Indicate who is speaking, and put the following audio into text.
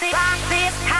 Speaker 1: this, rock this.